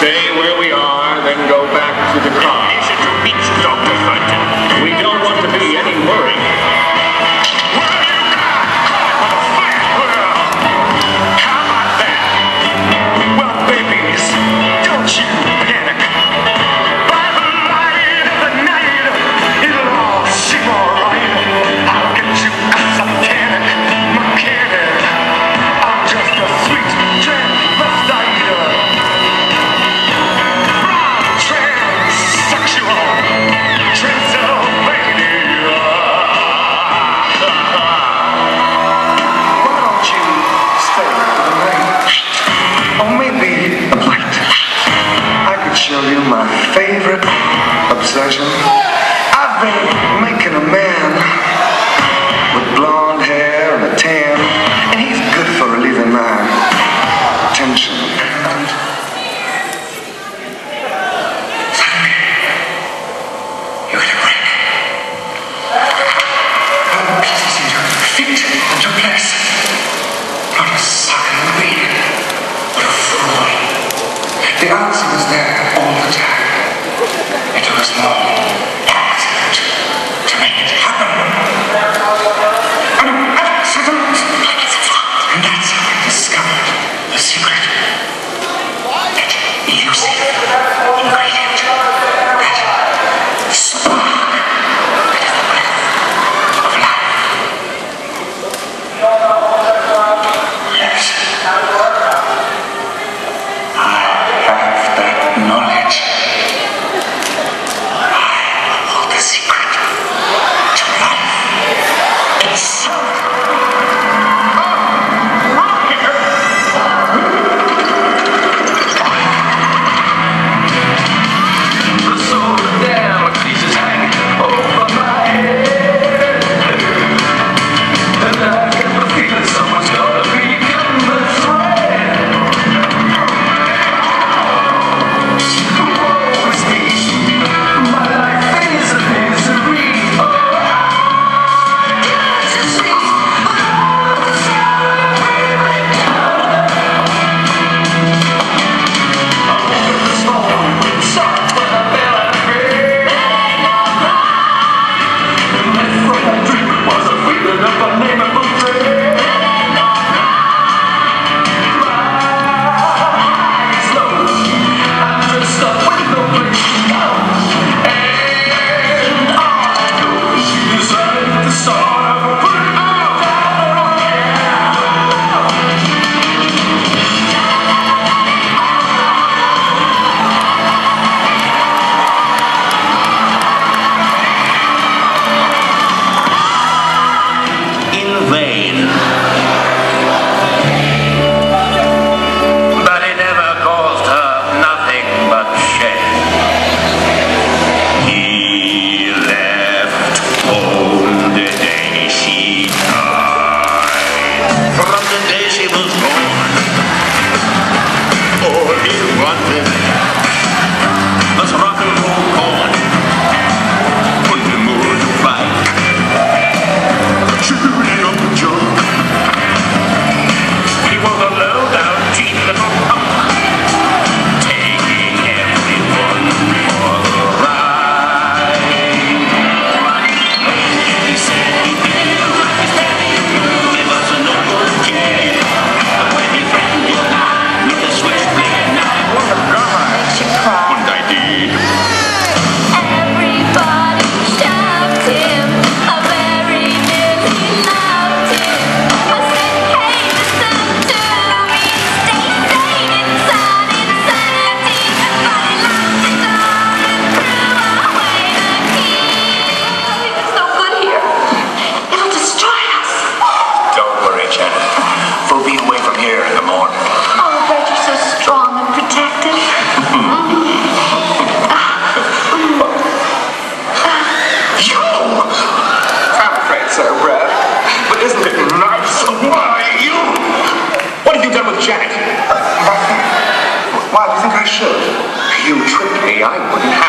say where we are, then go back to the car. We don't Grazie. Tricked me.